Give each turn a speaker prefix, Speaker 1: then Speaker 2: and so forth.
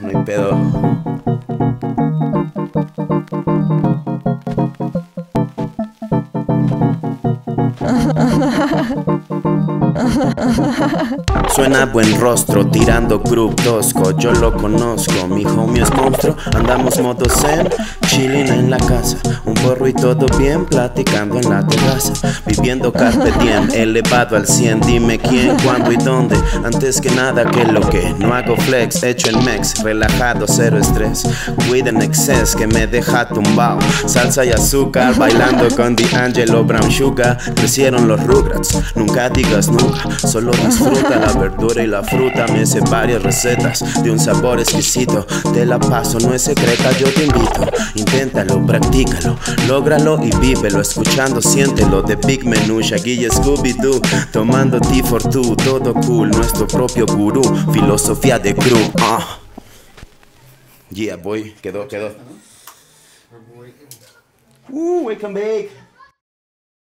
Speaker 1: no hay pedo. Suena buen rostro, tirando group tosco, yo lo conozco, mi homie es monstruo, andamos modo zen, chilling en la casa, un porro y todo bien, platicando en la terraza, viviendo carpe diem, elevado al 100, dime quién, cuándo y dónde, antes que nada que lo que, no hago flex, hecho en mex, relajado, cero estrés, cuiden exces que me deja tumbado, salsa y azúcar, bailando con D'Angelo Brown Sugar, crecieron los Rugrats, nunca digas nunca, solo disfruta la verdura y la fruta, me sé varias recetas de un sabor exquisito, te la paso, no es secreta, yo te invito, inténtalo, practícalo, lógralo y vívelo, escuchando, siéntelo, de Big Menu, Shaggy y Scooby-Doo, tomando T for two, todo cool, nuestro propio gurú, filosofía de crew, ah. Yeah, boy, quedó, quedó. Uh, wake and bake.